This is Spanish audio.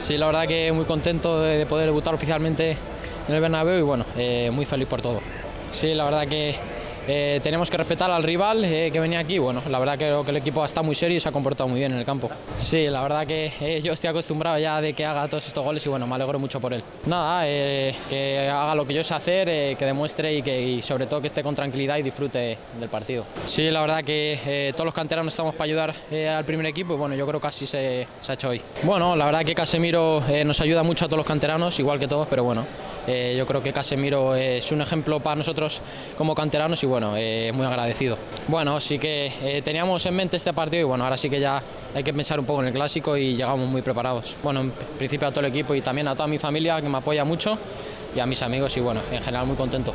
Sí, la verdad que muy contento de, poder debutar oficialmente en el Bernabéu y bueno, eh, muy feliz por todo. Sí, la verdad que eh, tenemos que respetar al rival eh, que venía aquí. Bueno, la verdad creo que el equipo está muy serio y se ha comportado muy bien en el campo. Sí, la verdad que eh, yo estoy acostumbrado ya de que haga todos estos goles y bueno, me alegro mucho por él. Nada, que haga lo que yo sé hacer, que demuestre y que sobre todo que esté con tranquilidad y disfrute del partido. Sí, la verdad que todos los canteranos estamos para ayudar al primer equipo y bueno, yo creo que así se, se ha hecho hoy. Bueno, la verdad que Casemiro nos ayuda mucho a todos los canteranos, igual que todos, pero bueno, eh, yo creo que Casemiro es un ejemplo para nosotros como canteranos y bueno, eh, muy agradecido. Bueno, sí que eh, teníamos en mente este partido y bueno, ahora sí que ya hay que pensar un poco en el clásico y llegamos muy preparados. Bueno, en principio a todo el equipo y también a toda mi familia que me apoya mucho y a mis amigos y bueno, en general muy contento.